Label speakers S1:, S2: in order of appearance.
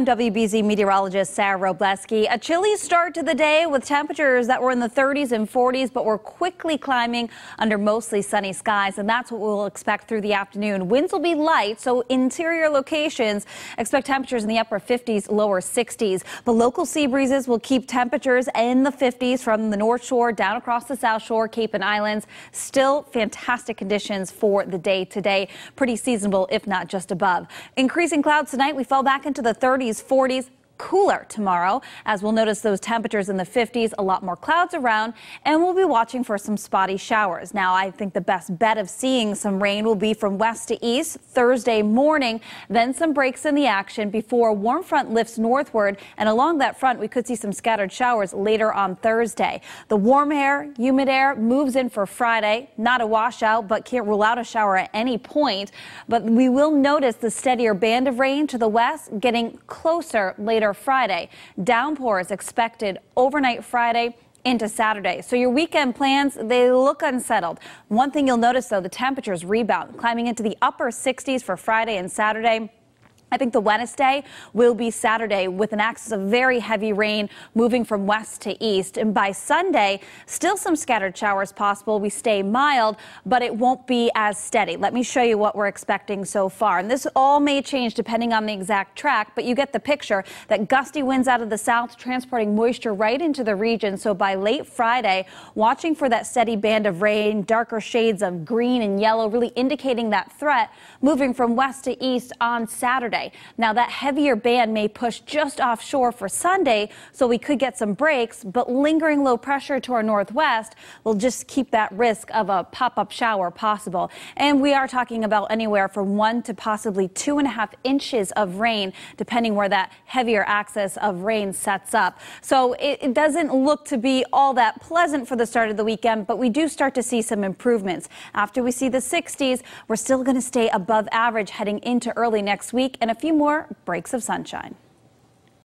S1: I'm WBZ meteorologist Sarah Wroblewski. A chilly start to the day with temperatures that were in the 30s and 40s, but we're quickly climbing under mostly sunny skies, and that's what we'll expect through the afternoon. Winds will be light, so interior locations expect temperatures in the upper 50s, lower 60s. The local sea breezes will keep temperatures in the 50s from the North Shore down across the South Shore, Cape and Islands. Still fantastic conditions for the day today. Pretty seasonable, if not just above. Increasing clouds tonight. We fell back into the 30s. 30s, 40s cooler tomorrow as we'll notice those temperatures in the 50s, a lot more clouds around, and we'll be watching for some spotty showers. Now, I think the best bet of seeing some rain will be from west to east Thursday morning, then some breaks in the action before a warm front lifts northward, and along that front, we could see some scattered showers later on Thursday. The warm air, humid air moves in for Friday, not a washout, but can't rule out a shower at any point. But we will notice the steadier band of rain to the west getting closer later Friday. Downpours expected overnight Friday into Saturday. So your weekend plans, they look unsettled. One thing you'll notice though, the temperatures rebound, climbing into the upper 60s for Friday and Saturday. I think the Wednesday will be Saturday with an axis of very heavy rain moving from west to east. And by Sunday, still some scattered showers possible. We stay mild, but it won't be as steady. Let me show you what we're expecting so far. And this all may change depending on the exact track, but you get the picture that gusty winds out of the south transporting moisture right into the region. So by late Friday, watching for that steady band of rain, darker shades of green and yellow, really indicating that threat moving from west to east on Saturday. Now, that heavier band may push just offshore for Sunday, so we could get some breaks, but lingering low pressure to our northwest will just keep that risk of a pop up shower possible. And we are talking about anywhere from one to possibly two and a half inches of rain, depending where that heavier axis of rain sets up. So it, it doesn't look to be all that pleasant for the start of the weekend, but we do start to see some improvements. After we see the 60s, we're still going to stay above average heading into early next week. And a few more breaks of sunshine.